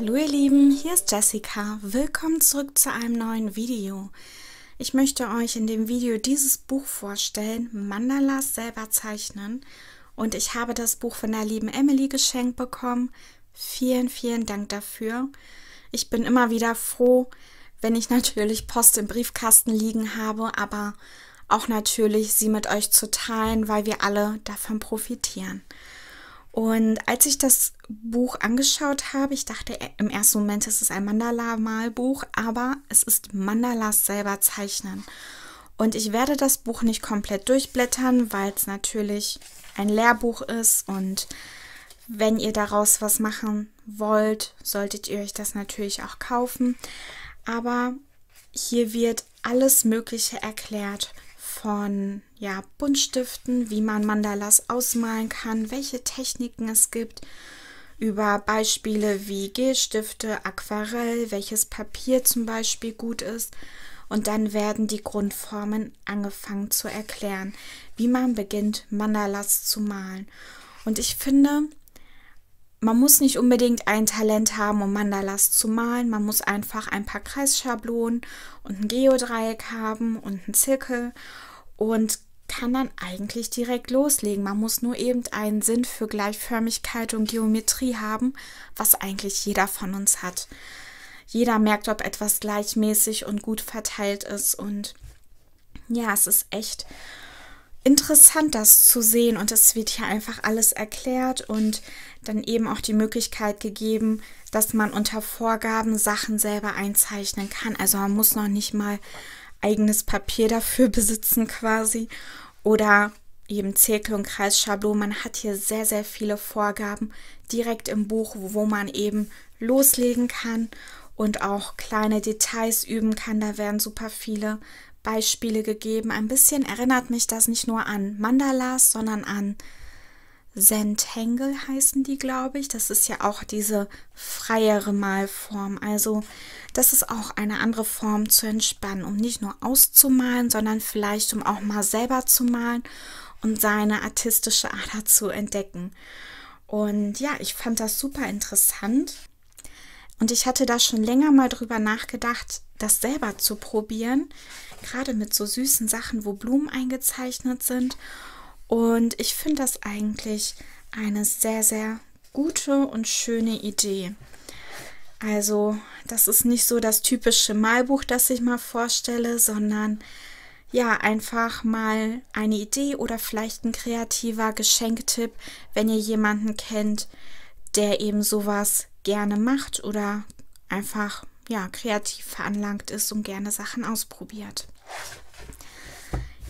Hallo ihr Lieben, hier ist Jessica. Willkommen zurück zu einem neuen Video. Ich möchte euch in dem Video dieses Buch vorstellen, Mandalas selber zeichnen. Und ich habe das Buch von der lieben Emily geschenkt bekommen. Vielen, vielen Dank dafür. Ich bin immer wieder froh, wenn ich natürlich Post im Briefkasten liegen habe, aber auch natürlich sie mit euch zu teilen, weil wir alle davon profitieren. Und als ich das Buch angeschaut habe, ich dachte im ersten Moment, es ist ein Mandala-Malbuch, aber es ist Mandalas selber zeichnen. Und ich werde das Buch nicht komplett durchblättern, weil es natürlich ein Lehrbuch ist und wenn ihr daraus was machen wollt, solltet ihr euch das natürlich auch kaufen. Aber hier wird alles Mögliche erklärt von ja, Buntstiften, wie man Mandalas ausmalen kann, welche Techniken es gibt, über Beispiele wie Gelstifte, Aquarell, welches Papier zum Beispiel gut ist. Und dann werden die Grundformen angefangen zu erklären, wie man beginnt, Mandalas zu malen. Und ich finde, man muss nicht unbedingt ein Talent haben, um Mandalas zu malen. Man muss einfach ein paar Kreisschablonen und ein Geodreieck haben und einen Zirkel und kann dann eigentlich direkt loslegen. Man muss nur eben einen Sinn für Gleichförmigkeit und Geometrie haben, was eigentlich jeder von uns hat. Jeder merkt, ob etwas gleichmäßig und gut verteilt ist und ja, es ist echt interessant, das zu sehen und es wird hier einfach alles erklärt und dann eben auch die Möglichkeit gegeben, dass man unter Vorgaben Sachen selber einzeichnen kann. Also man muss noch nicht mal eigenes Papier dafür besitzen quasi oder eben Zirkel- und Kreisschablon. Man hat hier sehr, sehr viele Vorgaben direkt im Buch, wo man eben loslegen kann und auch kleine Details üben kann. Da werden super viele Beispiele gegeben. Ein bisschen erinnert mich das nicht nur an Mandalas, sondern an Zentangle heißen die, glaube ich. Das ist ja auch diese freiere Malform. Also das ist auch eine andere Form zu entspannen, um nicht nur auszumalen, sondern vielleicht um auch mal selber zu malen und seine artistische Ader zu entdecken. Und ja, ich fand das super interessant. Und ich hatte da schon länger mal drüber nachgedacht, das selber zu probieren. Gerade mit so süßen Sachen, wo Blumen eingezeichnet sind. Und ich finde das eigentlich eine sehr, sehr gute und schöne Idee. Also, das ist nicht so das typische Malbuch, das ich mal vorstelle, sondern ja, einfach mal eine Idee oder vielleicht ein kreativer Geschenktipp, wenn ihr jemanden kennt, der eben sowas gerne macht oder einfach ja, kreativ veranlagt ist und gerne Sachen ausprobiert.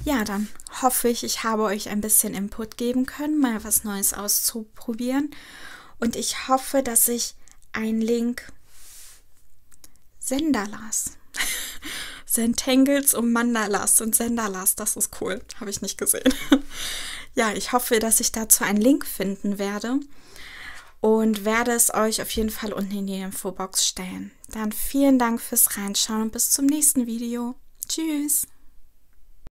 Ja, dann hoffe ich, ich habe euch ein bisschen Input geben können, mal was Neues auszuprobieren. Und ich hoffe, dass ich einen Link Sendalas. Sentangles und Mandalas und Sendalas, das ist cool. Habe ich nicht gesehen. ja, ich hoffe, dass ich dazu einen Link finden werde und werde es euch auf jeden Fall unten in die Infobox stellen. Dann vielen Dank fürs Reinschauen und bis zum nächsten Video. Tschüss.